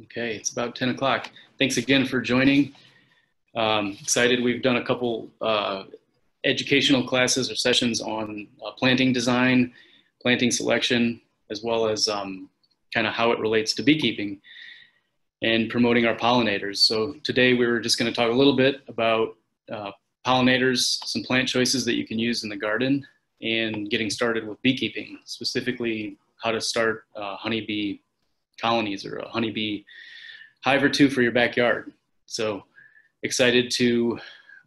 Okay, it's about 10 o'clock. Thanks again for joining. Um, excited, we've done a couple uh, educational classes or sessions on uh, planting design, planting selection, as well as um, kind of how it relates to beekeeping and promoting our pollinators. So today we were just gonna talk a little bit about uh, pollinators, some plant choices that you can use in the garden, and getting started with beekeeping, specifically how to start uh, honeybee colonies or a honeybee hive or two for your backyard. So excited to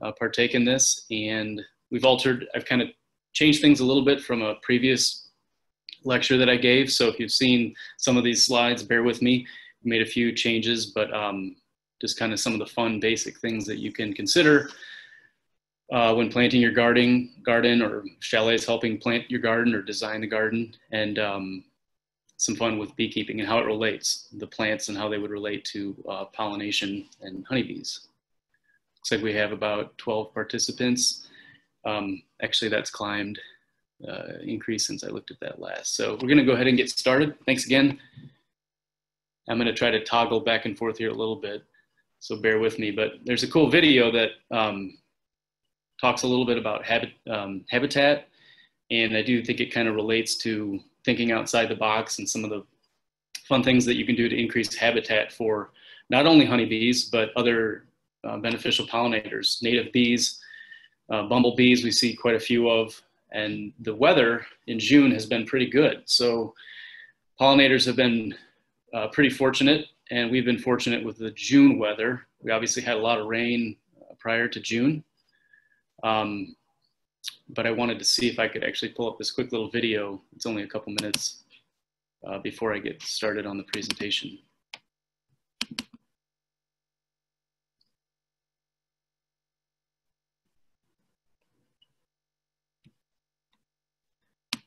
uh, partake in this. And we've altered, I've kind of changed things a little bit from a previous lecture that I gave. So if you've seen some of these slides, bear with me. We made a few changes, but um, just kind of some of the fun basic things that you can consider uh, when planting your garden, garden or chalets helping plant your garden or design the garden. And um, some fun with beekeeping and how it relates, the plants and how they would relate to uh, pollination and honeybees. Looks like we have about 12 participants. Um, actually, that's climbed, uh, increase since I looked at that last. So we're gonna go ahead and get started. Thanks again. I'm gonna try to toggle back and forth here a little bit, so bear with me. But there's a cool video that um, talks a little bit about habit, um, habitat, and I do think it kind of relates to thinking outside the box and some of the fun things that you can do to increase habitat for not only honeybees, but other uh, beneficial pollinators, native bees, uh, bumblebees, we see quite a few of, and the weather in June has been pretty good. So pollinators have been uh, pretty fortunate, and we've been fortunate with the June weather. We obviously had a lot of rain uh, prior to June. Um, but I wanted to see if I could actually pull up this quick little video. It's only a couple minutes uh, before I get started on the presentation.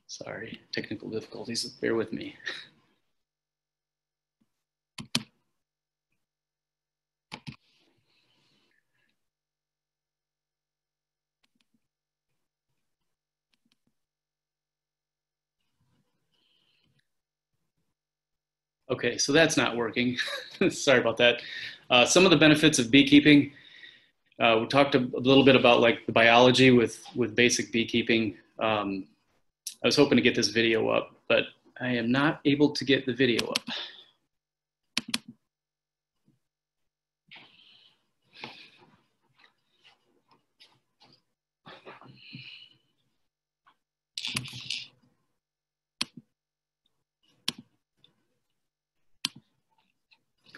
Sorry, technical difficulties, bear with me. Okay, so that's not working. Sorry about that. Uh, some of the benefits of beekeeping. Uh, we talked a, a, little bit about like the biology with with basic beekeeping. Um, I was hoping to get this video up, but I am not able to get the video up.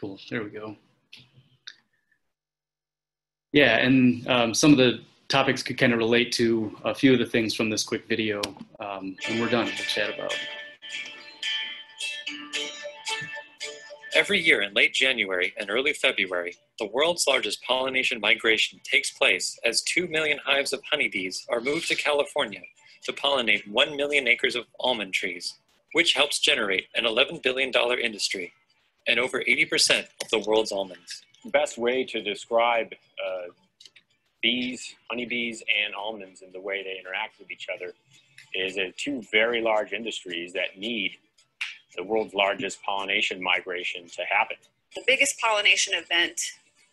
Cool, there we go. Yeah, and um, some of the topics could kind of relate to a few of the things from this quick video. Um, and we're done, we'll chat about. Every year in late January and early February, the world's largest pollination migration takes place as 2 million hives of honeybees are moved to California to pollinate 1 million acres of almond trees, which helps generate an $11 billion industry and over 80% of the world's almonds. Best way to describe uh, bees, honeybees, and almonds and the way they interact with each other is uh, two very large industries that need the world's largest pollination migration to happen. The biggest pollination event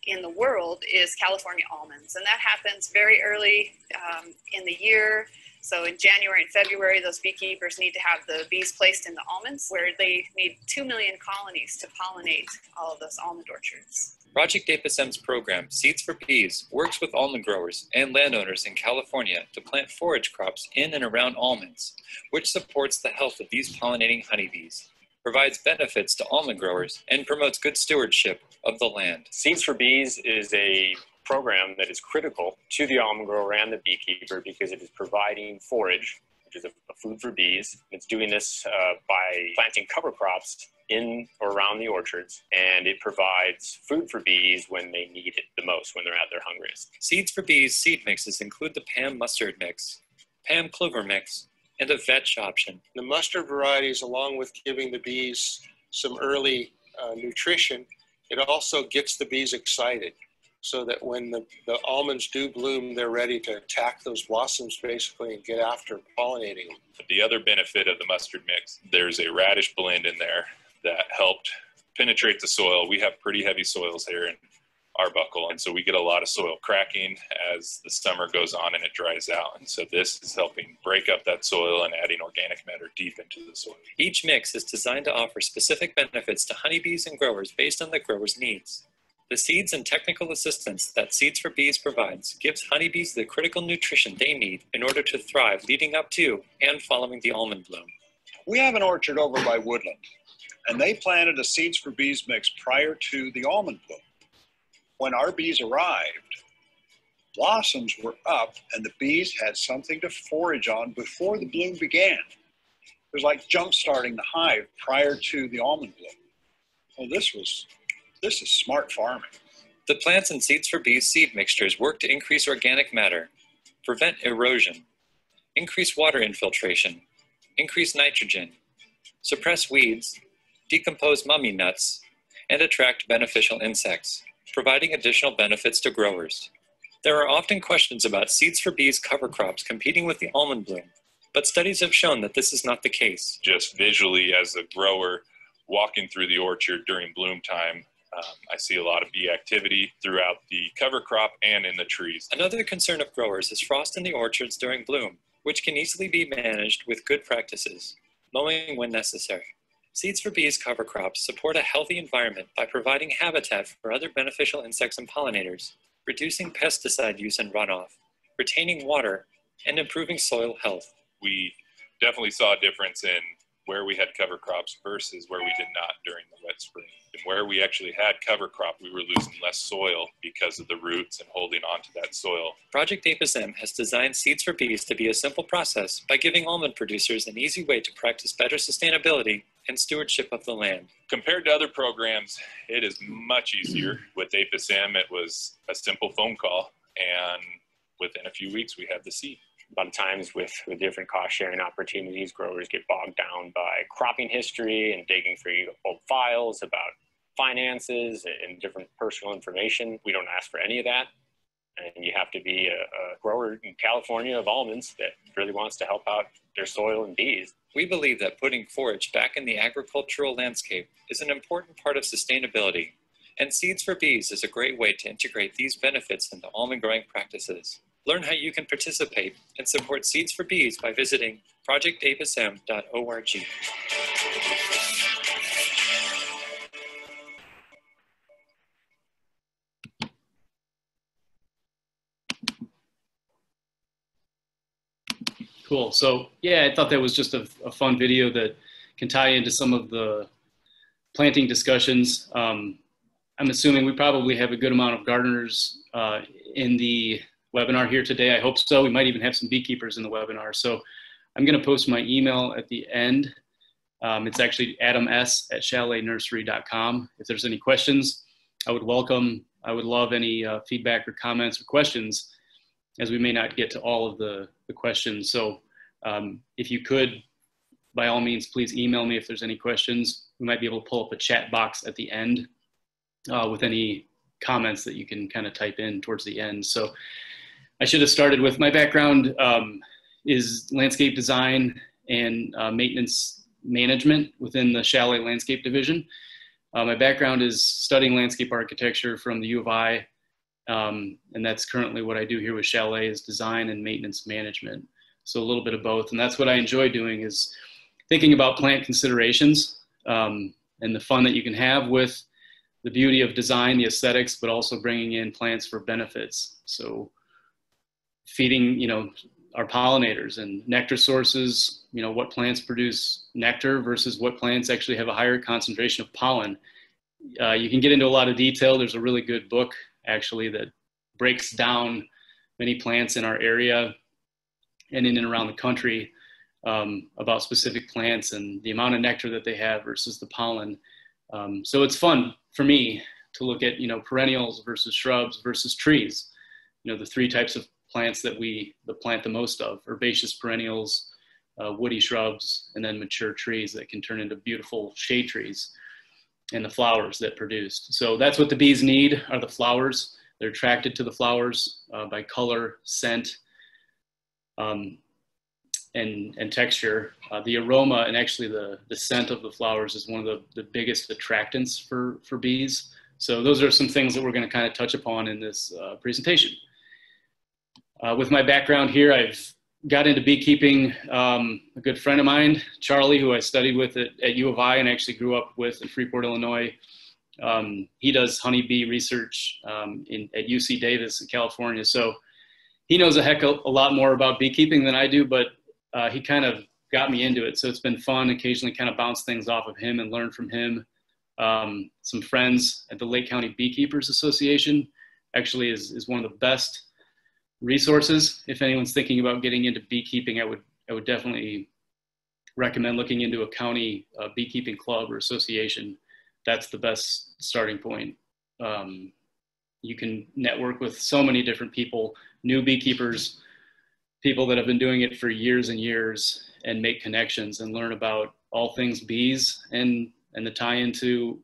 in the world is California almonds, and that happens very early um, in the year. So in January and February, those beekeepers need to have the bees placed in the almonds, where they need 2 million colonies to pollinate all of those almond orchards. Project Apis M's program, Seeds for Bees, works with almond growers and landowners in California to plant forage crops in and around almonds, which supports the health of these pollinating honeybees, provides benefits to almond growers, and promotes good stewardship of the land. Seeds for Bees is a program that is critical to the almond grower and the beekeeper because it is providing forage, which is a, a food for bees. It's doing this uh, by planting cover crops in or around the orchards, and it provides food for bees when they need it the most, when they're at their hungriest. Seeds for Bees seed mixes include the Pam mustard mix, Pam clover mix, and a vetch option. The mustard varieties, along with giving the bees some early uh, nutrition, it also gets the bees excited so that when the, the almonds do bloom, they're ready to attack those blossoms basically and get after pollinating them. The other benefit of the mustard mix, there's a radish blend in there that helped penetrate the soil. We have pretty heavy soils here in Arbuckle, and so we get a lot of soil cracking as the summer goes on and it dries out. And so this is helping break up that soil and adding organic matter deep into the soil. Each mix is designed to offer specific benefits to honeybees and growers based on the grower's needs. The seeds and technical assistance that Seeds for Bees provides gives honeybees the critical nutrition they need in order to thrive leading up to and following the almond bloom. We have an orchard over by Woodland, and they planted a Seeds for Bees mix prior to the almond bloom. When our bees arrived, blossoms were up and the bees had something to forage on before the bloom began. It was like jump starting the hive prior to the almond bloom. Well, this was this is smart farming. The plants and Seeds for Bees seed mixtures work to increase organic matter, prevent erosion, increase water infiltration, increase nitrogen, suppress weeds, decompose mummy nuts, and attract beneficial insects, providing additional benefits to growers. There are often questions about Seeds for Bees cover crops competing with the almond bloom, but studies have shown that this is not the case. Just visually, as a grower walking through the orchard during bloom time, um, I see a lot of bee activity throughout the cover crop and in the trees. Another concern of growers is frost in the orchards during bloom, which can easily be managed with good practices, mowing when necessary. Seeds for Bees cover crops support a healthy environment by providing habitat for other beneficial insects and pollinators, reducing pesticide use and runoff, retaining water, and improving soil health. We definitely saw a difference in where we had cover crops versus where we did not during the wet spring. And where we actually had cover crop, we were losing less soil because of the roots and holding onto that soil. Project Apis M has designed Seeds for Bees to be a simple process by giving almond producers an easy way to practice better sustainability and stewardship of the land. Compared to other programs, it is much easier. With Apis M, it was a simple phone call, and within a few weeks, we had the seed a lot of times with, with different cost sharing opportunities, growers get bogged down by cropping history and digging through old files about finances and different personal information. We don't ask for any of that. And you have to be a, a grower in California of almonds that really wants to help out their soil and bees. We believe that putting forage back in the agricultural landscape is an important part of sustainability, and Seeds for Bees is a great way to integrate these benefits into almond growing practices. Learn how you can participate and support Seeds for Bees by visiting projectapism.org. Cool. So yeah, I thought that was just a, a, fun video that can tie into some of the planting discussions. Um, I'm assuming we probably have a good amount of gardeners uh, in the webinar here today. I hope so. We might even have some beekeepers in the webinar. So I'm going to post my email at the end. Um, it's actually adams at chaletnursery.com. If there's any questions, I would welcome, I would love any uh, feedback or comments or questions as we may not get to all of the, the questions. So um, if you could, by all means, please email me if there's any questions. We might be able to pull up a chat box at the end uh, with any comments that you can kind of type in towards the end. So I should have started with my background um, is landscape design and uh, maintenance management within the Chalet Landscape Division. Uh, my background is studying landscape architecture from the U of I, um, and that's currently what I do here with Chalet is design and maintenance management. So a little bit of both, and that's what I enjoy doing is thinking about plant considerations um, and the fun that you can have with the beauty of design, the aesthetics, but also bringing in plants for benefits. So feeding, you know, our pollinators and nectar sources, you know, what plants produce nectar versus what plants actually have a higher concentration of pollen. Uh, you can get into a lot of detail. There's a really good book actually that breaks down many plants in our area and in and around the country um, about specific plants and the amount of nectar that they have versus the pollen. Um, so it's fun for me to look at, you know, perennials versus shrubs versus trees. You know, the three types of plants that we the plant the most of herbaceous perennials uh, woody shrubs and then mature trees that can turn into beautiful shade trees and the flowers that produced so that's what the bees need are the flowers they're attracted to the flowers uh, by color scent um, and, and texture. Uh, the aroma and actually the, the scent of the flowers is one of the, the biggest attractants for, for bees. So those are some things that we're going to kind of touch upon in this uh, presentation. Uh, with my background here, I've got into beekeeping. Um, a good friend of mine, Charlie, who I studied with at, at, U of I and actually grew up with in Freeport, Illinois. Um, he does honeybee research um, in, at UC Davis in California. So he knows a heck of a lot more about beekeeping than I do, but uh, he kind of got me into it. So it's been fun occasionally kind of bounce things off of him and learn from him. Um, some friends at the Lake County Beekeepers Association actually is, is one of the best resources. If anyone's thinking about getting into beekeeping, I would, I would definitely recommend looking into a county uh, beekeeping club or association. That's the best starting point. Um, you can network with so many different people, new beekeepers, people that have been doing it for years and years and make connections and learn about all things bees and and the tie into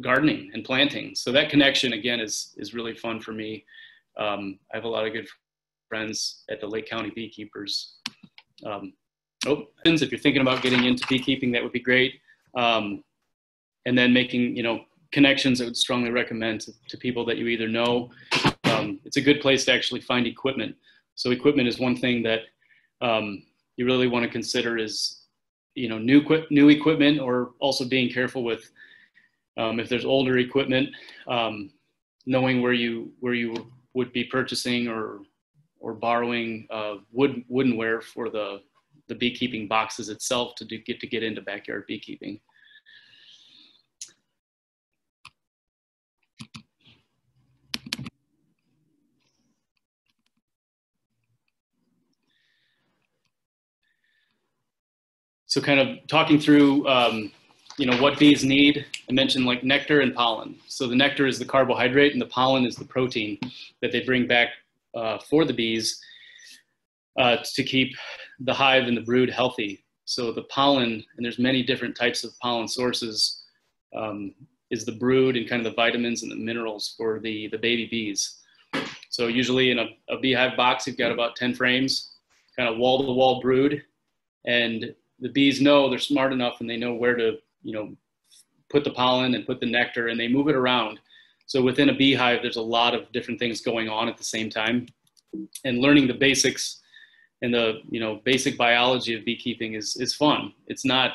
gardening and planting so that connection again is is really fun for me um, i have a lot of good friends at the lake county beekeepers. Um, oh if you're thinking about getting into beekeeping that would be great. Um, and then making you know connections i would strongly recommend to, to people that you either know. Um, it's a good place to actually find equipment. So equipment is one thing that um, you really want to consider is, you know, new new equipment, or also being careful with um, if there's older equipment, um, knowing where you where you would be purchasing or or borrowing uh, wood woodenware for the the beekeeping boxes itself to do, get to get into backyard beekeeping. so kind of talking through um, you know what bees need i mentioned like nectar and pollen so the nectar is the carbohydrate and the pollen is the protein that they bring back uh, for the bees uh, to keep the hive and the brood healthy. So the pollen and there's many different types of pollen sources um, is the brood and kind of the vitamins and the minerals for the the baby bees. So usually in a, a beehive box you've got about 10 frames kind of wall to wall brood. And the bees know they're smart enough and they know where to, you know, put the pollen and put the nectar and they move it around. So within a beehive, there's a lot of different things going on at the same time. And learning the basics and the, you know, basic biology of beekeeping is, is fun. It's not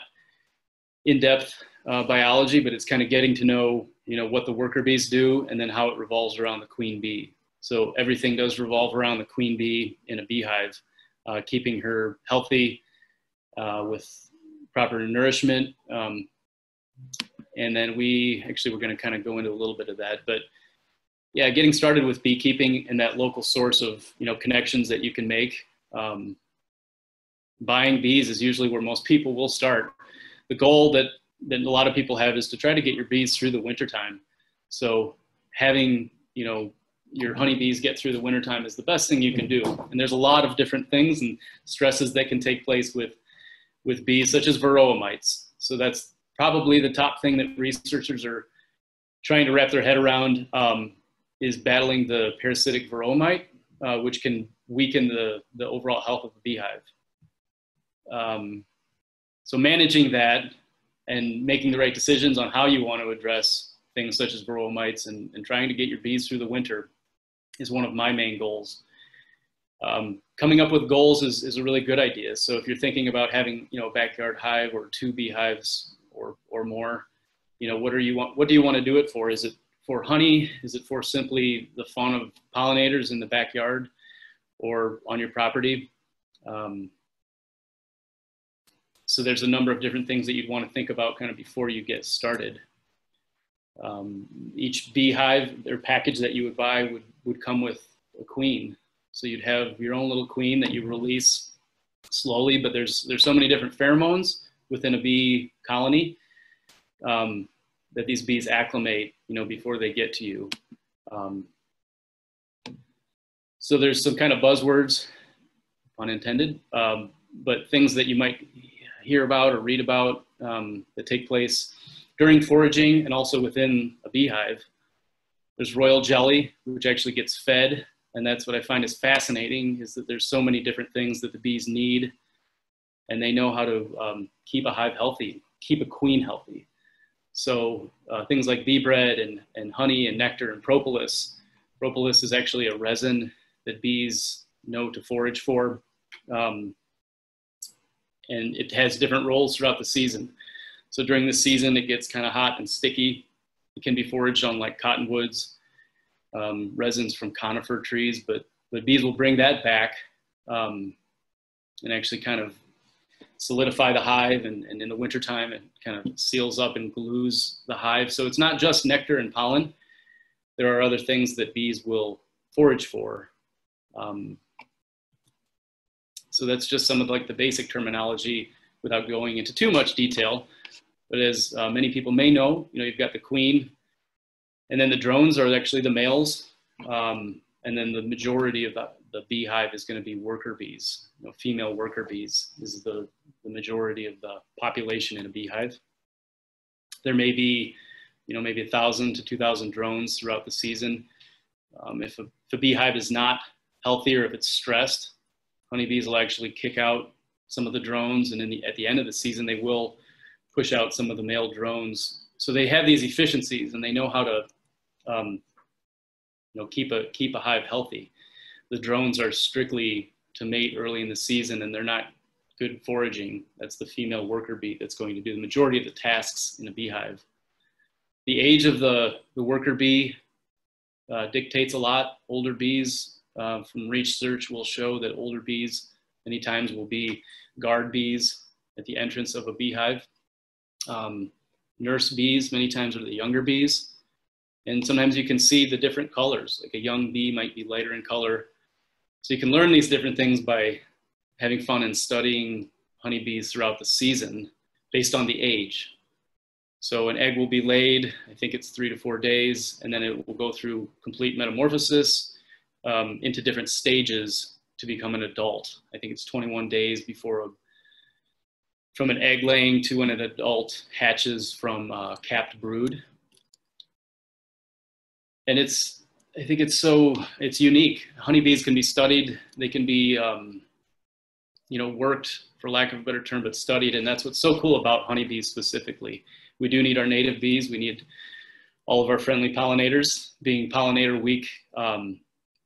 in-depth uh, biology, but it's kind of getting to know, you know, what the worker bees do and then how it revolves around the queen bee. So everything does revolve around the queen bee in a beehive, uh, keeping her healthy, uh, with proper nourishment. Um, and then we actually we're going to kind of go into a little bit of that, but yeah, getting started with beekeeping and that local source of you know connections that you can make. Um, buying bees is usually where most people will start. The goal that that a lot of people have is to try to get your bees through the wintertime. So having you know your honeybees get through the wintertime is the best thing you can do. And there's a lot of different things and stresses that can take place with with bees such as varroa mites. So that's probably the top thing that researchers are trying to wrap their head around um, is battling the parasitic varroa mite, uh, which can weaken the, the overall health of the beehive. Um, so managing that and making the right decisions on how you want to address things such as varroa mites and, and trying to get your bees through the winter is one of my main goals. Um, coming up with goals is, is a really good idea. So if you're thinking about having, you know, a backyard hive or two beehives or, or more, you know, what are you want, what do you want to do it for? Is it for honey? Is it for simply the fun of pollinators in the backyard or on your property? Um, so there's a number of different things that you'd want to think about kind of before you get started. Um, each beehive or package that you would buy would, would come with a queen. So you'd have your own little queen that you release slowly, but there's there's so many different pheromones within a bee colony um, that these bees acclimate, you know, before they get to you. Um, so there's some kind of buzzwords, unintended, um, but things that you might hear about or read about um, that take place during foraging and also within a beehive. There's royal jelly, which actually gets fed and that's what I find is fascinating is that there's so many different things that the bees need and they know how to um, keep a hive healthy, keep a queen healthy. So uh, things like bee bread and, and honey and nectar and propolis. Propolis is actually a resin that bees know to forage for. Um, and it has different roles throughout the season. So during the season, it gets kind of hot and sticky. It can be foraged on like cottonwoods, um, resins from conifer trees, but the bees will bring that back um, and actually kind of solidify the hive. And, and in the wintertime, it kind of seals up and glues the hive. So it's not just nectar and pollen. There are other things that bees will forage for. Um, so that's just some of like the basic terminology without going into too much detail. But as uh, many people may know, you know, you've got the queen, and then the drones are actually the males, um, and then the majority of the, the beehive is going to be worker bees. You know, female worker bees is the, the majority of the population in a beehive. There may be, you know, maybe a thousand to two thousand drones throughout the season. Um, if, a, if a beehive is not healthy or if it's stressed, honeybees will actually kick out some of the drones, and the, at the end of the season, they will push out some of the male drones. So they have these efficiencies, and they know how to, um, you know, keep a keep a hive healthy. The drones are strictly to mate early in the season, and they're not good foraging. That's the female worker bee that's going to do the majority of the tasks in a beehive. The age of the, the worker bee uh, dictates a lot. Older bees uh, from research will show that older bees many times will be guard bees at the entrance of a beehive. Um, nurse bees many times are the younger bees. And sometimes you can see the different colors, like a young bee might be lighter in color. So you can learn these different things by having fun and studying honeybees throughout the season based on the age. So an egg will be laid, I think it's three to four days, and then it will go through complete metamorphosis um, into different stages to become an adult. I think it's 21 days before a, from an egg laying to when an adult hatches from a capped brood. And it's, I think it's so, it's unique. Honeybees can be studied. They can be, um, you know, worked for lack of a better term, but studied. And that's what's so cool about honeybees specifically. We do need our native bees. We need all of our friendly pollinators. Being pollinator week, um,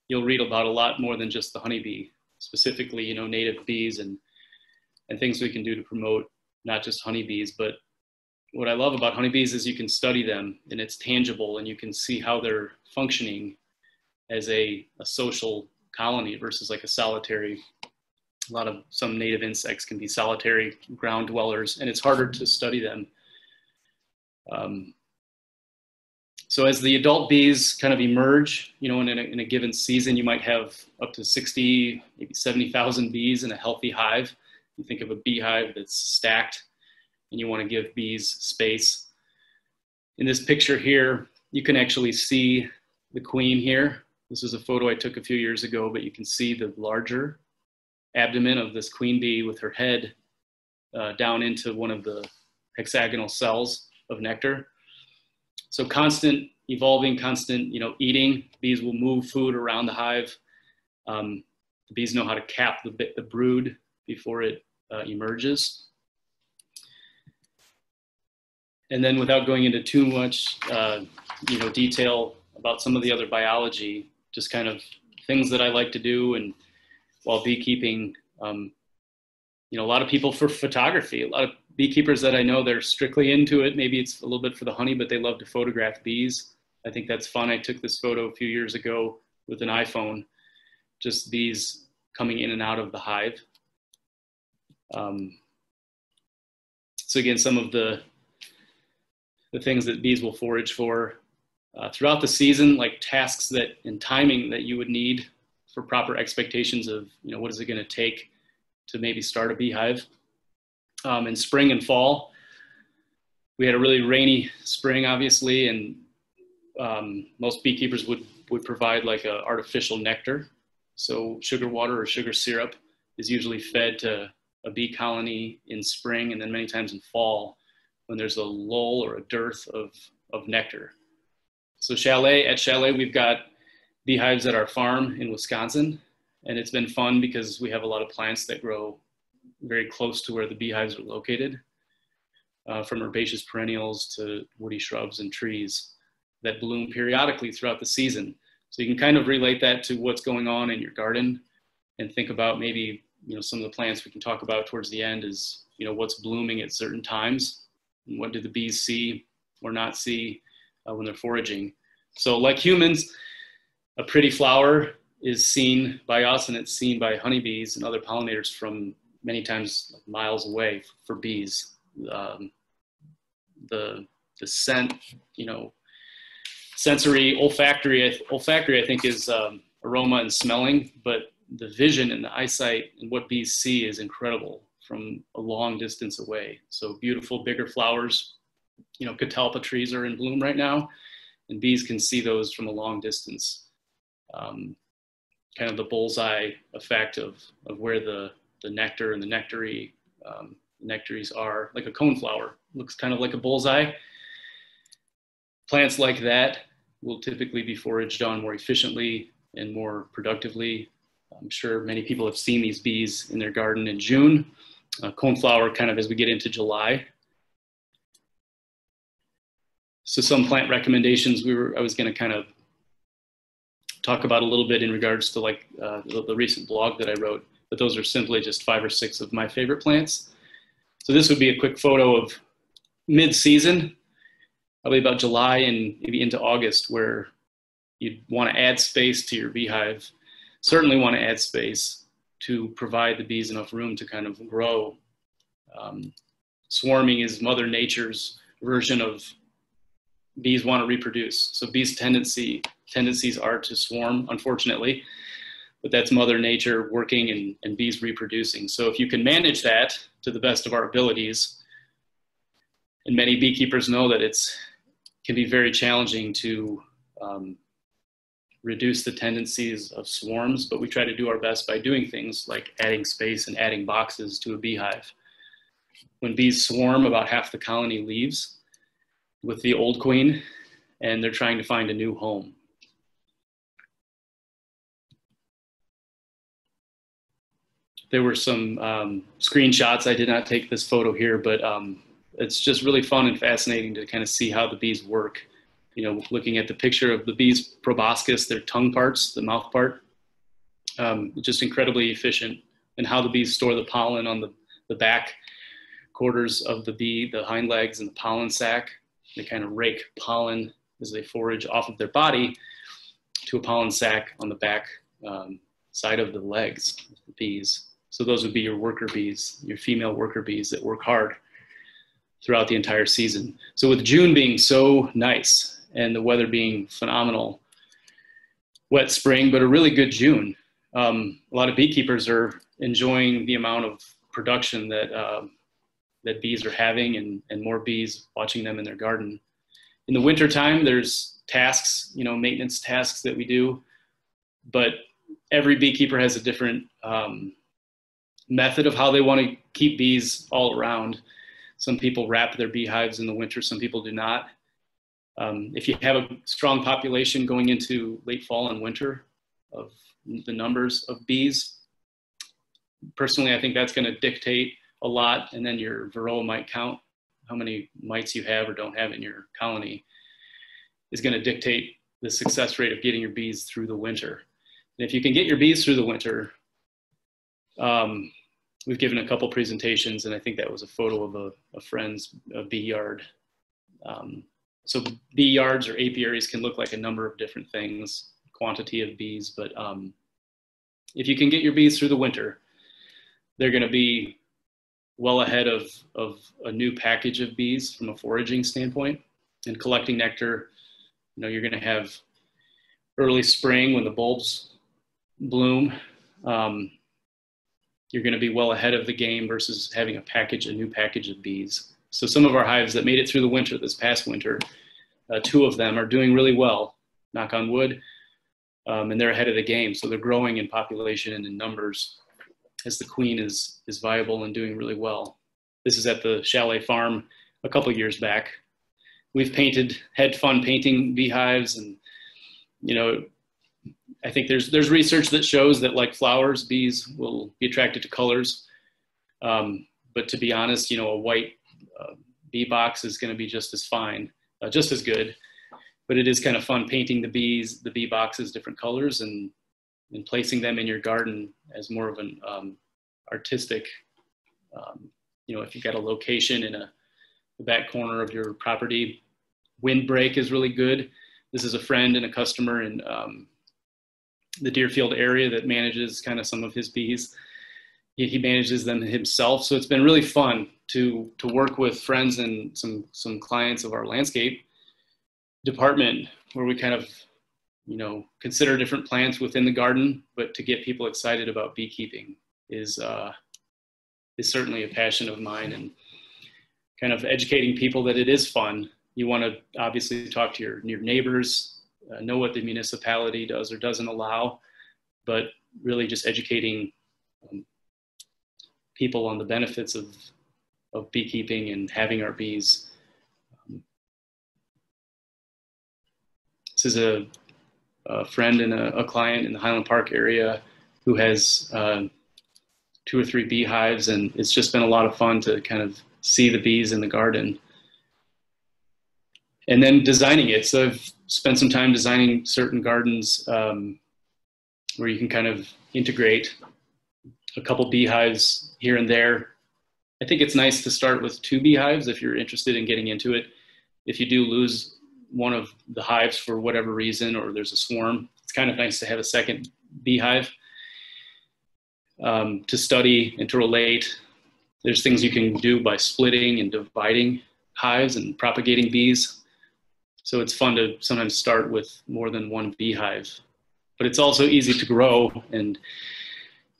you'll read about a lot more than just the honeybee, specifically, you know, native bees and, and things we can do to promote not just honeybees, but what I love about honeybees is you can study them and it's tangible and you can see how they're functioning as a, a social colony versus like a solitary. A lot of some native insects can be solitary ground dwellers and it's harder to study them. Um, so as the adult bees kind of emerge, you know, in a, in a given season, you might have up to 60, maybe 70,000 bees in a healthy hive. You think of a beehive that's stacked and you want to give bees space. In this picture here, you can actually see the queen here. This is a photo I took a few years ago, but you can see the larger abdomen of this queen bee with her head uh, down into one of the hexagonal cells of nectar. So constant evolving, constant, you know, eating. Bees will move food around the hive. Um, the bees know how to cap the, the brood before it uh, emerges. And then without going into too much, uh, you know, detail about some of the other biology, just kind of things that I like to do. And while beekeeping, um, you know, a lot of people for photography, a lot of beekeepers that I know they're strictly into it. Maybe it's a little bit for the honey, but they love to photograph bees. I think that's fun. I took this photo a few years ago with an iPhone, just bees coming in and out of the hive. Um, so again, some of the the things that bees will forage for uh, throughout the season, like tasks that and timing that you would need for proper expectations of you know what is it going to take to maybe start a beehive um, in spring and fall. We had a really rainy spring, obviously, and um, most beekeepers would, would provide like a artificial nectar. So sugar water or sugar syrup is usually fed to a bee colony in spring and then many times in fall when there's a lull or a dearth of, of nectar. So Chalet, at Chalet, we've got beehives at our farm in Wisconsin. And it's been fun because we have a lot of plants that grow very close to where the beehives are located, uh, from herbaceous perennials to woody shrubs and trees that bloom periodically throughout the season. So you can kind of relate that to what's going on in your garden and think about maybe, you know, some of the plants we can talk about towards the end is, you know, what's blooming at certain times. And what do the bees see or not see uh, when they're foraging? So like humans, a pretty flower is seen by us and it's seen by honeybees and other pollinators from many times miles away for bees. Um, the, the scent, you know, sensory, olfactory, olfactory, I think is um, aroma and smelling, but the vision and the eyesight and what bees see is incredible from a long distance away. So beautiful, bigger flowers, you know, catalpa trees are in bloom right now, and bees can see those from a long distance. Um, kind of the bullseye effect of, of where the, the nectar and the nectary, um, nectaries are, like a coneflower, looks kind of like a bullseye. Plants like that will typically be foraged on more efficiently and more productively. I'm sure many people have seen these bees in their garden in June. Uh, coneflower kind of as we get into July. So some plant recommendations we were, I was gonna kind of talk about a little bit in regards to like uh, the, the, recent blog that I wrote, but those are simply just five or six of my favorite plants. So this would be a quick photo of mid-season, probably about July and maybe into August, where you'd want to add space to your beehive. Certainly want to add space to provide the bees enough room to kind of grow. Um, swarming is Mother Nature's version of bees want to reproduce. So bees' tendency tendencies are to swarm, unfortunately, but that's Mother Nature working and, and bees reproducing. So if you can manage that to the best of our abilities, and many beekeepers know that it's can be very challenging to um, reduce the tendencies of swarms, but we try to do our best by doing things like adding space and adding boxes to a beehive. When bees swarm, about half the colony leaves with the old queen, and they're trying to find a new home. There were some um, screenshots. I did not take this photo here, but um, it's just really fun and fascinating to kind of see how the bees work. You know, looking at the picture of the bees proboscis, their tongue parts, the mouth part, um, just incredibly efficient, and how the bees store the pollen on the, the back quarters of the bee, the hind legs, and the pollen sac. They kind of rake pollen as they forage off of their body to a pollen sac on the back um, side of the legs of the bees. So those would be your worker bees, your female worker bees that work hard throughout the entire season. So with June being so nice and the weather being phenomenal, wet spring, but a really good June, um, a lot of beekeepers are enjoying the amount of production that uh, that bees are having and, and more bees watching them in their garden. In the wintertime, there's tasks, you know, maintenance tasks that we do, but every beekeeper has a different um, method of how they want to keep bees all around. Some people wrap their beehives in the winter, some people do not. Um, if you have a strong population going into late fall and winter of the numbers of bees, personally, I think that's going to dictate a lot. And then your varroa mite count, how many mites you have or don't have in your colony, is going to dictate the success rate of getting your bees through the winter. And if you can get your bees through the winter, um, we've given a couple presentations, and I think that was a photo of a, a friend's a bee yard. Um, so bee yards or apiaries can look like a number of different things, quantity of bees, but um, if you can get your bees through the winter, they're going to be well ahead of, of a new package of bees from a foraging standpoint and collecting nectar. You know, you're going to have early spring when the bulbs bloom. Um, you're going to be well ahead of the game versus having a package, a new package of bees. So some of our hives that made it through the winter, this past winter, uh, two of them are doing really well, knock on wood, um, and they're ahead of the game. So they're growing in population and in numbers as the queen is, is viable and doing really well. This is at the Chalet Farm a couple years back. We've painted, had fun painting beehives and, you know, I think there's there's research that shows that like flowers, bees will be attracted to colors. Um, but to be honest, you know, a white uh, bee box is going to be just as fine, uh, just as good. But it is kind of fun painting the bees, the bee boxes, different colors, and and placing them in your garden as more of an um, artistic. Um, you know, if you've got a location in a the back corner of your property, windbreak is really good. This is a friend and a customer in um, the Deerfield area that manages kind of some of his bees. He, he manages them himself, so it's been really fun to to work with friends and some some clients of our landscape department where we kind of you know consider different plants within the garden, but to get people excited about beekeeping is uh, is certainly a passion of mine and kind of educating people that it is fun. You want to obviously talk to your, your neighbors, know what the municipality does or doesn't allow, but really just educating um, people on the benefits of, of beekeeping and having our bees. Um, this is a, a friend and a, a, client in the Highland Park area who has uh, two or three beehives, and it's just been a lot of fun to kind of see the bees in the garden. And then designing it. So I've spent some time designing certain gardens um, where you can kind of integrate a couple beehives here and there. I think it's nice to start with two beehives if you're interested in getting into it. If you do lose one of the hives for whatever reason, or there's a swarm, it's kind of nice to have a second beehive um, to study and to relate there's things you can do by splitting and dividing hives and propagating bees. So it's fun to sometimes start with more than one beehive. But it's also easy to grow and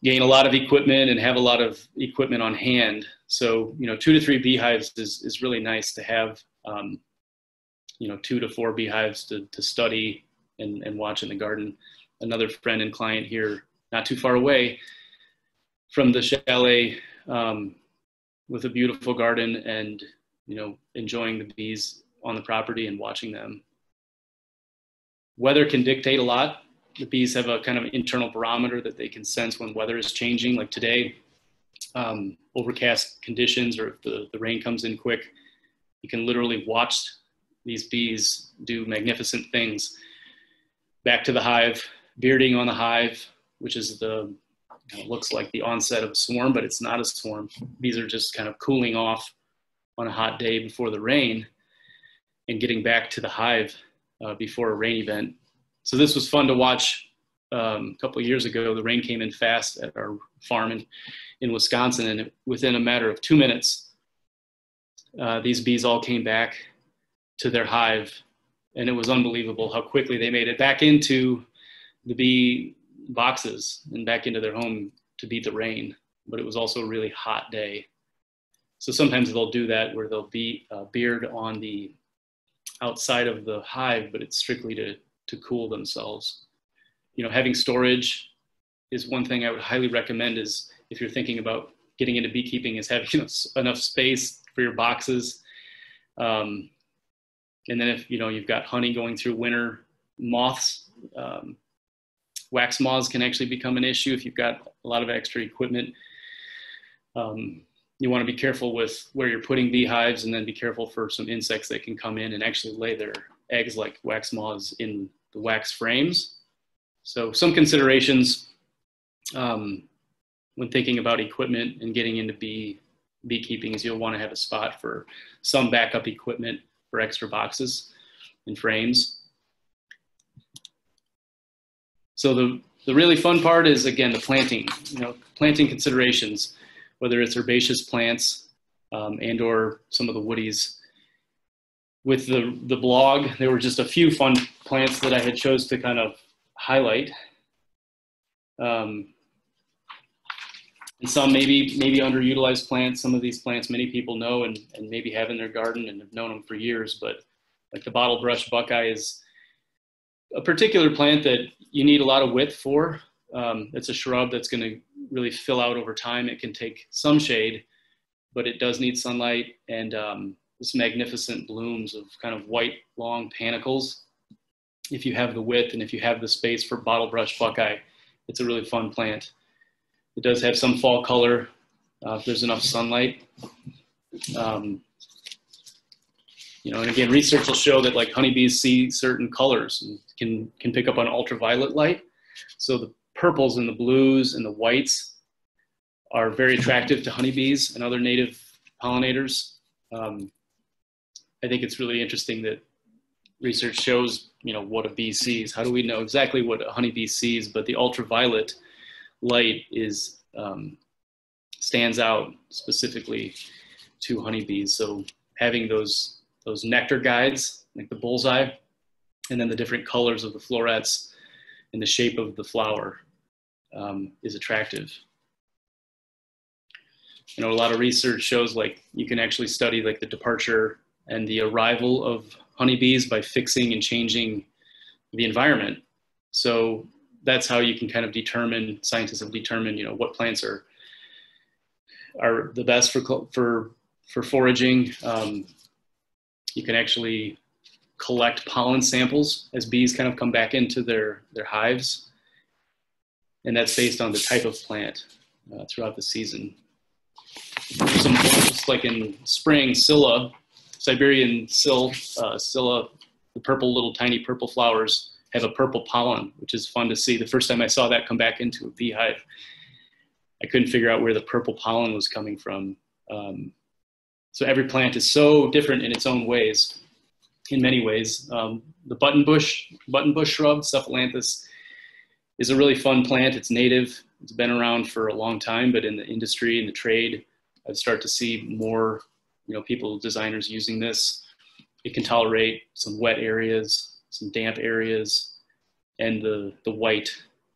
gain a lot of equipment and have a lot of equipment on hand. So, you know, two to three beehives is, is really nice to have, um, you know, two to four beehives to, to study and, and watch in the garden. Another friend and client here, not too far away from the chalet, um, with a beautiful garden and you know enjoying the bees on the property and watching them. Weather can dictate a lot. The bees have a kind of internal barometer that they can sense when weather is changing. Like today um, overcast conditions or if the, the rain comes in quick you can literally watch these bees do magnificent things. Back to the hive bearding on the hive which is the it looks like the onset of a swarm, but it's not a swarm. These are just kind of cooling off on a hot day before the rain and getting back to the hive uh, before a rain event. So this was fun to watch um, a couple years ago. The rain came in fast at our farm in, in Wisconsin, and within a matter of two minutes, uh, these bees all came back to their hive, and it was unbelievable how quickly they made it back into the bee boxes and back into their home to beat the rain. But it was also a really hot day. So sometimes they'll do that where they'll be uh, beard on the outside of the hive, but it's strictly to, to cool themselves. You know, having storage is one thing I would highly recommend is if you're thinking about getting into beekeeping is having enough space for your boxes. Um, and then if, you know, you've got honey going through winter, moths, um, wax moths can actually become an issue if you've got a lot of extra equipment. Um, you want to be careful with where you're putting beehives and then be careful for some insects that can come in and actually lay their eggs like wax moths in the wax frames. So some considerations um, when thinking about equipment and getting into bee beekeeping is you'll want to have a spot for some backup equipment for extra boxes and frames. So the, the really fun part is again the planting, you know, planting considerations, whether it's herbaceous plants um, and or some of the woodies. With the, the blog, there were just a few fun plants that I had chose to kind of highlight. Um, and some maybe maybe underutilized plants. Some of these plants many people know and, and maybe have in their garden and have known them for years, but like the bottle brush buckeye is a particular plant that you need a lot of width for. Um, it's a shrub that's going to really fill out over time. It can take some shade, but it does need sunlight and um, this magnificent blooms of kind of white long panicles. If you have the width and if you have the space for bottle brush buckeye, it's a really fun plant. It does have some fall color, uh, if there's enough sunlight. Um, you know, and again, research will show that like honeybees see certain colors and can can pick up on ultraviolet light. So the purples and the blues and the whites are very attractive to honeybees and other native pollinators. Um, I think it's really interesting that research shows, you know, what a bee sees. How do we know exactly what a honeybee sees? But the ultraviolet light is um, stands out specifically to honeybees. So having those those nectar guides, like the bullseye, and then the different colors of the florets and the shape of the flower um, is attractive. You know, a lot of research shows like you can actually study like the departure and the arrival of honeybees by fixing and changing the environment. So that's how you can kind of determine, scientists have determined, you know, what plants are are the best for for for foraging. Um, you can actually collect pollen samples as bees kind of come back into their their hives, and that's based on the type of plant uh, throughout the season. Some like in spring, Scilla Siberian squill, uh, Scilla, the purple little tiny purple flowers have a purple pollen, which is fun to see. The first time I saw that come back into a beehive, I couldn't figure out where the purple pollen was coming from. Um, so every plant is so different in its own ways, in many ways. Um, the button bush, button bush shrub, Cephalanthus, is a really fun plant. It's native. It's been around for a long time, but in the industry, in the trade, I've started to see more you know, people, designers using this. It can tolerate some wet areas, some damp areas, and the, the white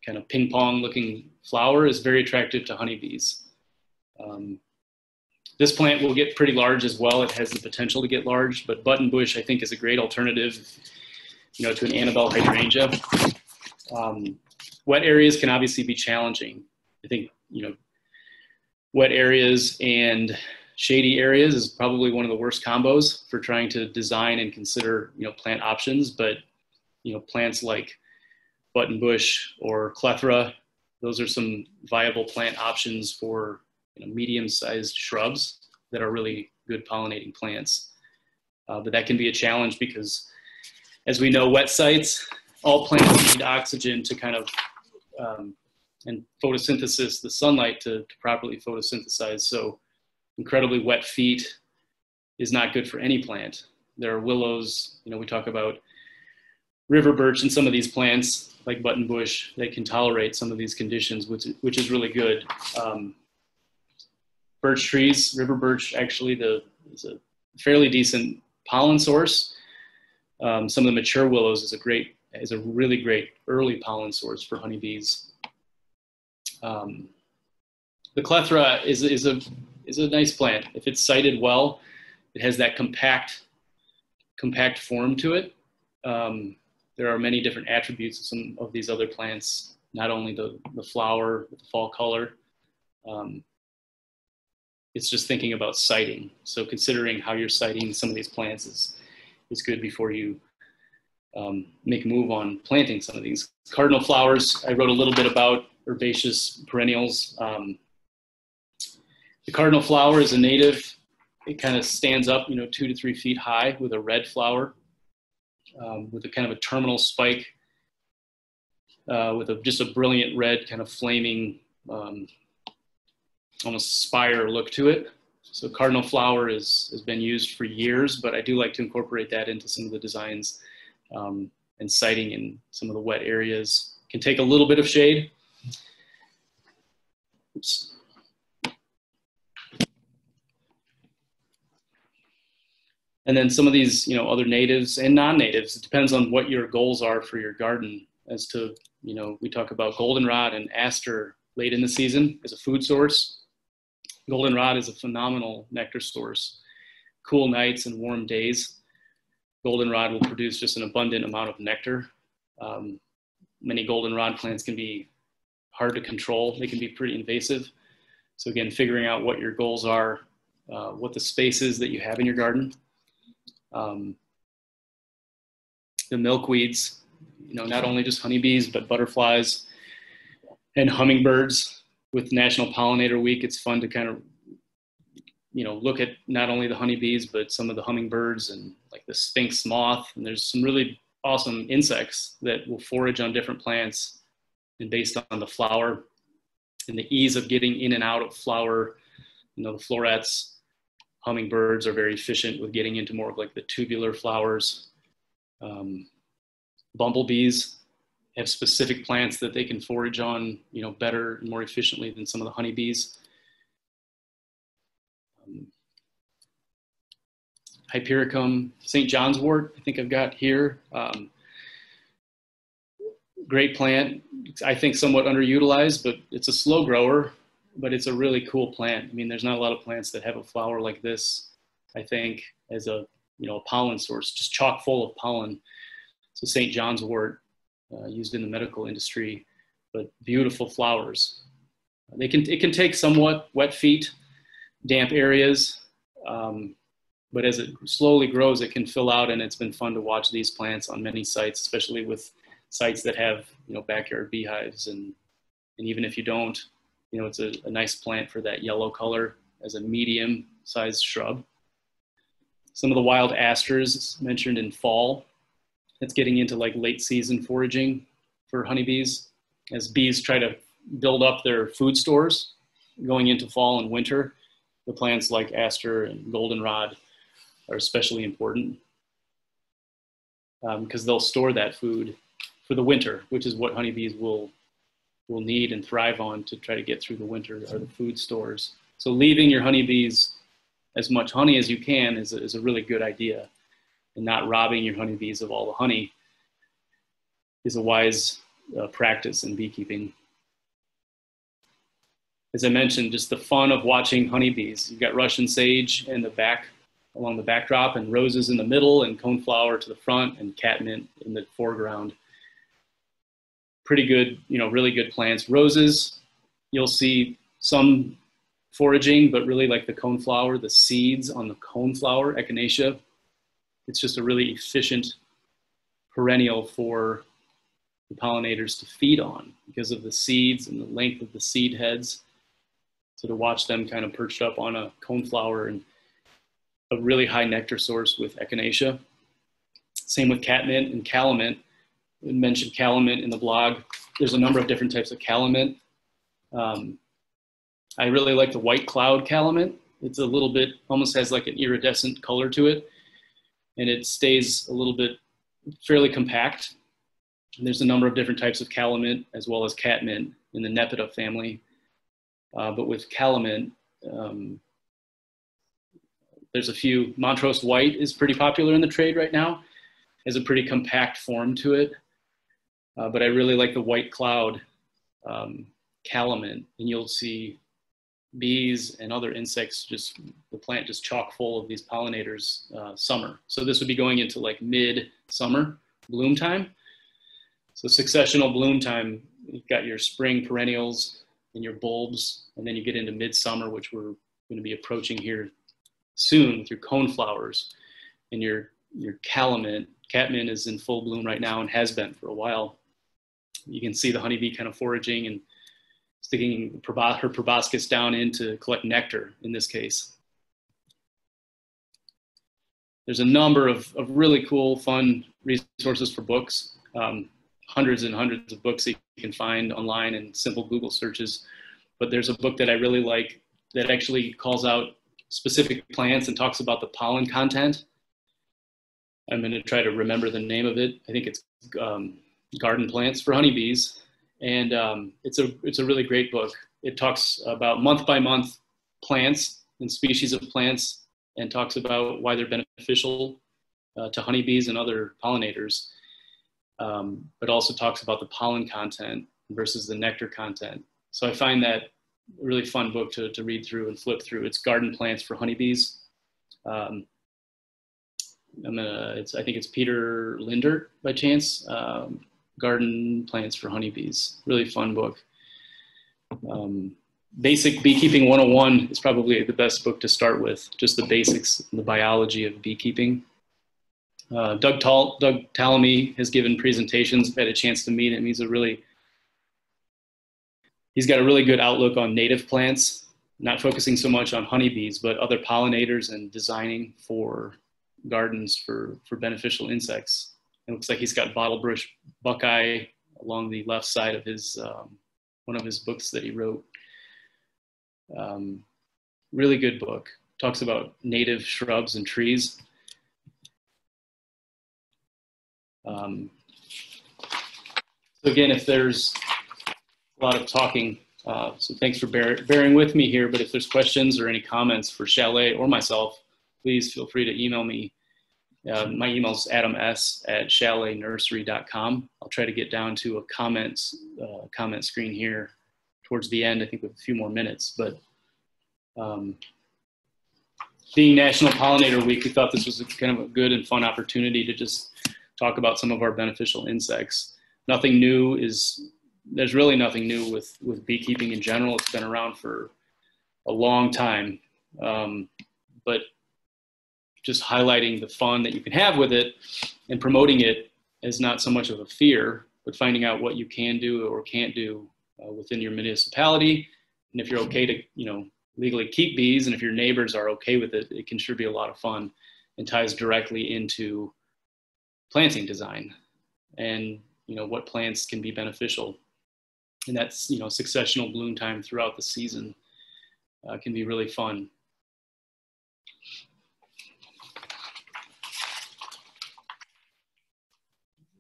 kind of ping pong looking flower is very attractive to honeybees. Um, this plant will get pretty large as well. It has the potential to get large, but buttonbush I think is a great alternative, you know, to an Annabelle hydrangea. Um, wet areas can obviously be challenging. I think, you know, wet areas and shady areas is probably one of the worst combos for trying to design and consider you know plant options but you know plants like buttonbush or clethra those are some viable plant options for you know, medium-sized shrubs that are really good pollinating plants uh, but that can be a challenge because as we know wet sites all plants need oxygen to kind of um, and photosynthesis the sunlight to, to properly photosynthesize so incredibly wet feet is not good for any plant. There are willows, you know, we talk about river birch and some of these plants like buttonbush that can tolerate some of these conditions, which, which is really good. Um, birch trees, river birch actually the, is a fairly decent pollen source. Um, some of the mature willows is a great, is a really great early pollen source for honeybees. Um, the clethra is, is a is a nice plant. If it's sited well, it has that compact, compact form to it. Um, there are many different attributes of some of these other plants, not only the, the flower, the fall color. Um, it's just thinking about siting. So considering how you're siting some of these plants is, is good before you um, make a move on planting some of these. Cardinal flowers, I wrote a little bit about herbaceous perennials. Um, the cardinal flower is a native. It kind of stands up, you know, two to three feet high with a red flower, um, with a kind of a terminal spike, uh, with a, just a brilliant red kind of flaming, um, almost spire look to it. So cardinal flower is, has been used for years, but I do like to incorporate that into some of the designs um, and siting in some of the wet areas. Can take a little bit of shade. Oops. and then some of these you know other natives and non-natives it depends on what your goals are for your garden as to you know we talk about goldenrod and aster late in the season as a food source goldenrod is a phenomenal nectar source cool nights and warm days goldenrod will produce just an abundant amount of nectar. Um, many goldenrod plants can be hard to control. They can be pretty invasive. So again figuring out what your goals are uh, what the space is that you have in your garden. Um, the milkweeds, you know, not only just honeybees, but butterflies and hummingbirds. With National Pollinator Week, it's fun to kind of you know, look at not only the honeybees, but some of the hummingbirds and like the sphinx moth. And there's some really awesome insects that will forage on different plants and based on the flower and the ease of getting in and out of flower. You know, the florets, hummingbirds are very efficient with getting into more of like the tubular flowers. Um, bumblebees have specific plants that they can forage on, you know, better and more efficiently than some of the honeybees. Hypericum, St. John's wort, I think I've got here. Um, great plant. I think somewhat underutilized, but it's a slow grower, but it's a really cool plant. I mean, there's not a lot of plants that have a flower like this, I think, as a, you know, a pollen source, just chock full of pollen. So St. John's wort, uh, used in the medical industry, but beautiful flowers. They can, it can take somewhat wet feet, damp areas, um, but as it slowly grows, it can fill out and it's been fun to watch these plants on many sites, especially with sites that have, you know, backyard beehives. And, and even if you don't, you know, it's a, a nice plant for that yellow color as a medium sized shrub. Some of the wild asters mentioned in fall, it's getting into like late season foraging for honeybees as bees try to build up their food stores going into fall and winter. The plants like aster and goldenrod are especially important because um, they'll store that food for the winter, which is what honeybees will will need and thrive on to try to get through the winter are the food stores. So leaving your honeybees as much honey as you can is a, is a really good idea and not robbing your honeybees of all the honey is a wise uh, practice in beekeeping. As I mentioned, just the fun of watching honeybees. You've got Russian sage in the back, along the backdrop, and roses in the middle, and coneflower to the front, and catmint in the foreground. Pretty good, you know, really good plants. Roses, you'll see some foraging, but really like the coneflower, the seeds on the coneflower, echinacea, it's just a really efficient perennial for the pollinators to feed on because of the seeds and the length of the seed heads. So to watch them kind of perched up on a coneflower and a really high nectar source with echinacea. Same with catmint and calamint. We mentioned calamint in the blog. There's a number of different types of calamint. Um, I really like the white cloud calamint. It's a little bit, almost has like an iridescent color to it and it stays a little bit fairly compact. And there's a number of different types of calamint as well as catmint in the Nepeta family. Uh, but with calamint, um, there's a few. Montrose White is pretty popular in the trade right now. Has a pretty compact form to it. Uh, but I really like the White Cloud um, calamint, and you'll see bees and other insects just the plant just chock full of these pollinators uh, summer so this would be going into like mid summer bloom time so successional bloom time you've got your spring perennials and your bulbs and then you get into midsummer which we're going to be approaching here soon with your cone flowers and your your calamint catmint is in full bloom right now and has been for a while you can see the honeybee kind of foraging and sticking her proboscis down in to collect nectar in this case. There's a number of, of really cool, fun resources for books. Um, hundreds and hundreds of books that you can find online and simple Google searches. But there's a book that I really like that actually calls out specific plants and talks about the pollen content. I'm going to try to remember the name of it. I think it's um, Garden Plants for Honeybees and um, it's a it's a really great book. It talks about month by month plants and species of plants, and talks about why they're beneficial uh, to honeybees and other pollinators. Um, but also talks about the pollen content versus the nectar content. So I find that really fun book to, to read through and flip through. It's Garden Plants for Honeybees. Um, I'm gonna, it's, I think it's Peter Lindtner by chance. Um, Garden Plants for Honeybees. Really fun book. Um, Basic Beekeeping 101 is probably the best book to start with, just the basics, the biology of beekeeping. Uh, Doug, Tal- Doug Tallamy has given presentations. I've had a chance to meet him. He's a really, he's got a really good outlook on native plants not focusing so much on honeybees, but other pollinators and designing for gardens for, for beneficial insects. It looks like he's got bottlebrush buckeye along the left side of his, um, one of his books that he wrote. Um, really good book. Talks about native shrubs and trees. Um, so again, if there's a lot of talking, uh, so thanks for bear, bearing with me here, but if there's questions or any comments for Chalet or myself, please feel free to email me. Uh, my email is adams at chaletnursery.com. I'll try to get down to a comments, uh, comment screen here towards the end, I think with a few more minutes, but um, being National Pollinator Week, we thought this was a, kind of a good and fun opportunity to just talk about some of our beneficial insects. Nothing new is, there's really nothing new with, with beekeeping in general. It's been around for a long time. Um, but just highlighting the fun that you can have with it and promoting it is not so much of a fear, but finding out what you can do or can't do uh, within your municipality. And if you're okay to, you know, legally keep bees and if your neighbors are okay with it, it can sure be a lot of fun and ties directly into planting design and you know what plants can be beneficial and that's you know successional bloom time throughout the season uh, can be really fun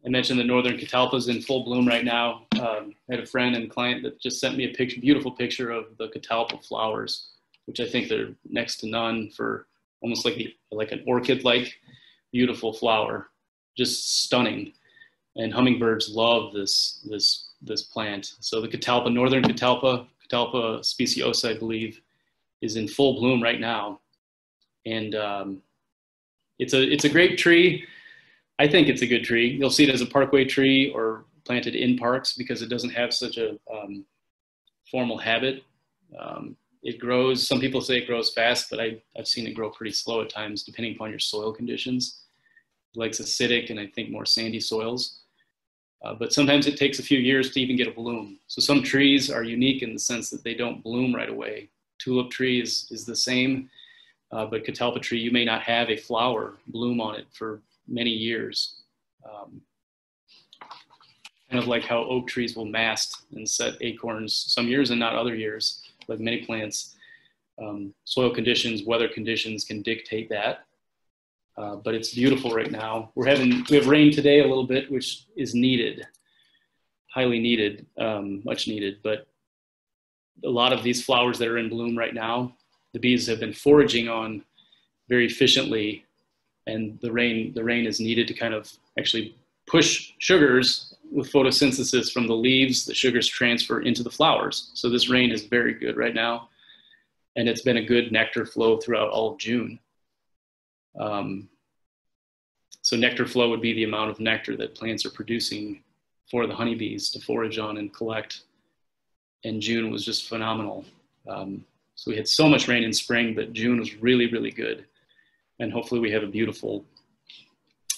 I mentioned the northern catalpas in full bloom right now. Um, I had a friend and client that just sent me a picture, beautiful picture of the catalpa flowers, which I think they're next to none for almost like the, like an orchid-like beautiful flower, just stunning. And hummingbirds love this this this plant. So the catalpa, northern catalpa, catalpa speciosa, I believe, is in full bloom right now, and um, it's a it's a great tree. I think it's a good tree. You'll see it as a parkway tree or planted in parks because it doesn't have such a um, formal habit. Um, it grows, some people say it grows fast, but I, I've seen it grow pretty slow at times depending upon your soil conditions. It likes acidic and I think more sandy soils. Uh, but sometimes it takes a few years to even get a bloom. So some trees are unique in the sense that they don't bloom right away. Tulip tree is, is the same, uh, but catalpa tree, you may not have a flower bloom on it for many years. Um, kind of like how oak trees will mast and set acorns some years and not other years, like many plants. Um, soil conditions, weather conditions can dictate that. Uh, but it's beautiful right now. We're having we have rain today a little bit, which is needed, highly needed, um, much needed. But a lot of these flowers that are in bloom right now, the bees have been foraging on very efficiently and the rain the rain is needed to kind of actually push sugars with photosynthesis from the leaves the sugars transfer into the flowers so this rain is very good right now and it's been a good nectar flow throughout all of june um, so nectar flow would be the amount of nectar that plants are producing for the honeybees to forage on and collect and june was just phenomenal um, so we had so much rain in spring but june was really really good and hopefully we have a beautiful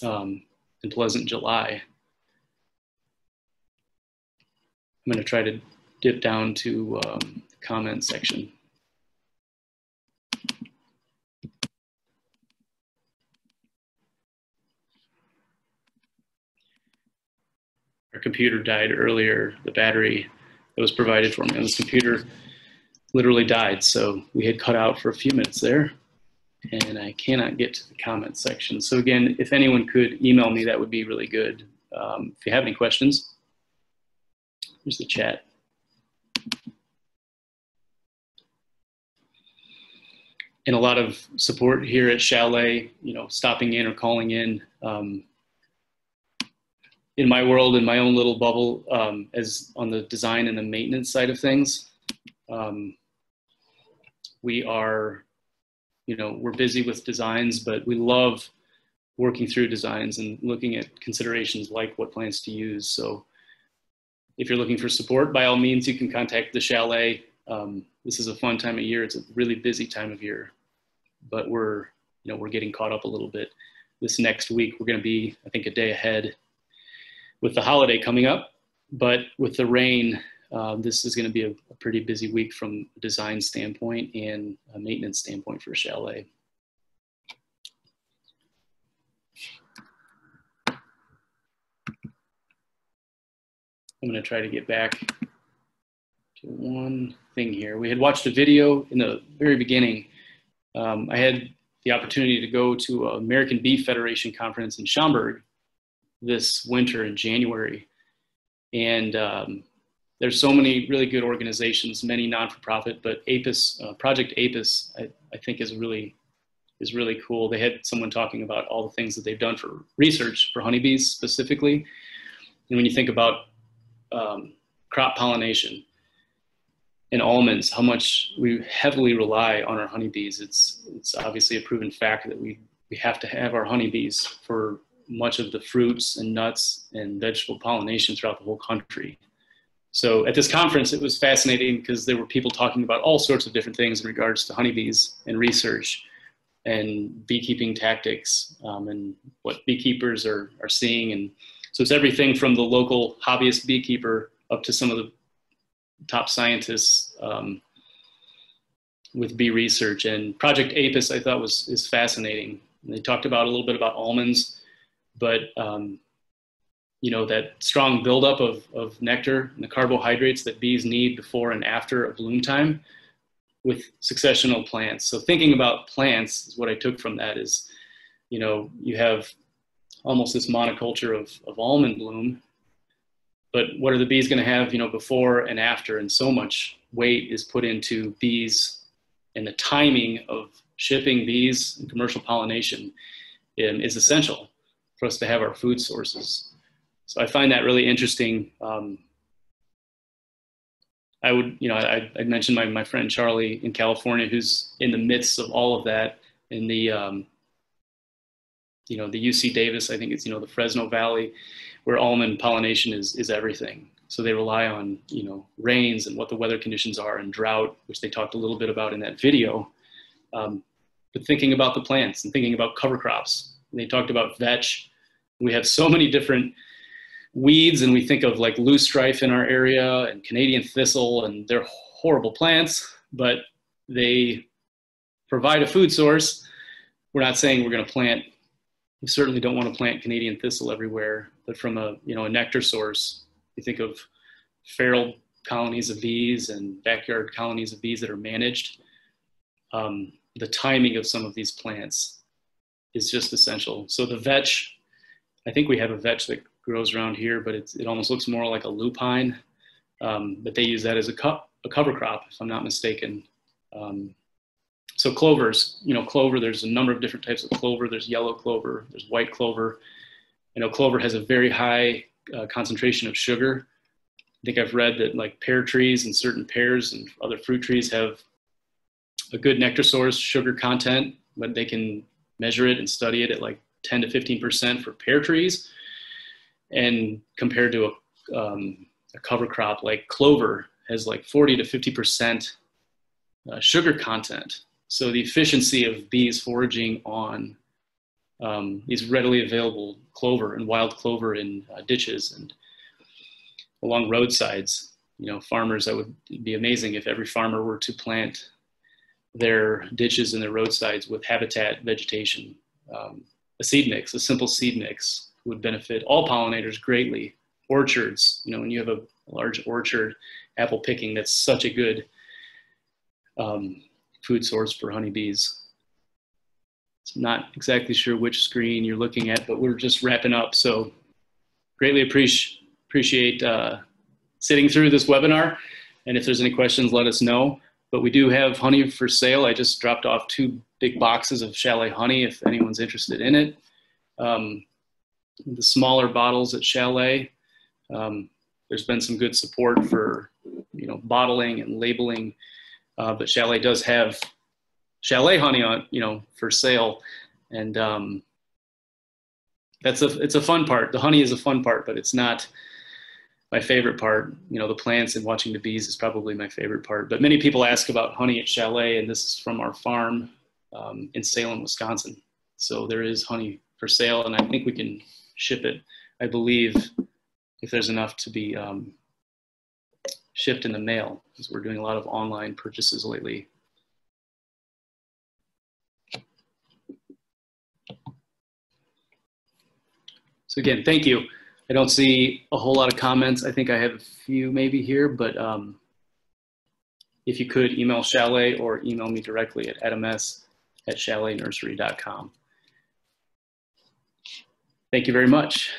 um, and pleasant July. I'm going to try to dip down to um, the comment section. Our computer died earlier. The battery that was provided for me on this computer literally died. So we had cut out for a few minutes there and I cannot get to the comment section. So again, if anyone could email me, that would be really good. Um, if you have any questions, here's the chat. And a lot of support here at Chalet, you know, stopping in or calling in. Um, in my world, in my own little bubble, um, as on the design and the maintenance side of things, um, we are you know we're busy with designs but we love working through designs and looking at considerations like what plants to use. So if you're looking for support by all means you can contact the chalet. Um, this is a fun time of year. It's a really busy time of year but we're you know we're getting caught up a little bit. This next week we're going to be i think a day ahead with the holiday coming up but with the rain uh, this is going to be a, a, pretty busy week from a design standpoint and a maintenance standpoint for Chalet. I'm going to try to get back to one thing here. We had watched a video in the very beginning. Um, I had the opportunity to go to an American Beekeeping Federation conference in Schaumburg this winter in January. And um, there's so many really good organizations, many non-for-profit, but APIS, uh, Project APIS, I, I, think is really is really cool. They had someone talking about all the things that they've done for research for honeybees specifically. And when you think about um, crop pollination and almonds, how much we heavily rely on our honeybees. It's, it's obviously a proven fact that we, we have to have our honeybees for much of the fruits and nuts and vegetable pollination throughout the whole country. So at this conference, it was fascinating because there were people talking about all sorts of different things in regards to honeybees and research and beekeeping tactics um, and what beekeepers are, are seeing. And so it's everything from the local hobbyist beekeeper up to some of the top scientists um, with bee research. And Project Apis I thought was is fascinating. And they talked about a little bit about almonds, but um, you know that strong buildup of, of nectar and the carbohydrates that bees need before and after a bloom time with successional plants. So thinking about plants is what I took from that is, you know, you have almost this monoculture of, of almond bloom. But what are the bees going to have, you know, before and after? And so much weight is put into bees and the timing of shipping bees and commercial pollination um, is essential for us to have our food sources. So I find that really interesting. Um, I would, you know, I, I, mentioned my, my friend Charlie in California, who's in the midst of all of that in the um, you know, the UC Davis, I think it's, you know, the Fresno Valley, where almond pollination is, is everything. So they rely on, you know, rains and what the weather conditions are and drought, which they talked a little bit about in that video. Um, but thinking about the plants and thinking about cover crops. And they talked about vetch. We have so many different weeds and we think of like loosestrife in our area and Canadian thistle and they're horrible plants, but they provide a food source. We're not saying we're going to plant we certainly don't want to plant Canadian thistle everywhere, but from a you know a nectar source, you think of feral colonies of bees and backyard colonies of bees that are managed. Um, the timing of some of these plants is just essential. So the vetch, I think we have a vetch that grows around here, but it almost looks more like a lupine. Um, but they use that as a, co- a cover crop, if I'm not mistaken. Um, so clovers, you know, clover, there's a number of different types of clover. There's yellow clover, there's white clover. You know, clover has a very high uh, concentration of sugar. I think I've read that like pear trees and certain pears and other fruit trees have a good nectar source sugar content, but they can measure it and study it at like 10 to 15% for pear trees. And compared to a, um, a cover crop like clover has like 40 to 50% uh, sugar content. So the efficiency of bees foraging on um, these readily available clover and wild clover in uh, ditches and along roadsides. You know, farmers, that would be amazing if every farmer were to plant their ditches and their roadsides with habitat vegetation. Um, seed mix, a simple seed mix would benefit all pollinators greatly. Orchards, you know, when you have a large orchard, apple picking, that's such a good um, food source for honeybees. I'm not exactly sure which screen you're looking at, but we're just wrapping up. So greatly appreciate appreciate uh, sitting through this webinar. And if there's any questions, let us know. But we do have honey for sale. I just dropped off two big boxes of Chalet honey if anyone's interested in it. Um, the smaller bottles at Chalet, um, there's been some good support for you know bottling and labeling uh, but Chalet does have Chalet honey on, you know, for sale, and um, that's a it's a fun part. The honey is a fun part, but it's not my favorite part. You know, the plants and watching the bees is probably my favorite part. But many people ask about honey at Chalet, and this is from our farm um, in Salem, Wisconsin. So there is honey for sale, and I think we can ship it. I believe if there's enough to be um, shipped in the mail because we're doing a lot of online purchases lately. So again, thank you. I don't see a whole lot of comments. I think I have a few maybe here, but um, if you could email Chalet or email me directly at edms at chaletnursery.com. Thank you very much.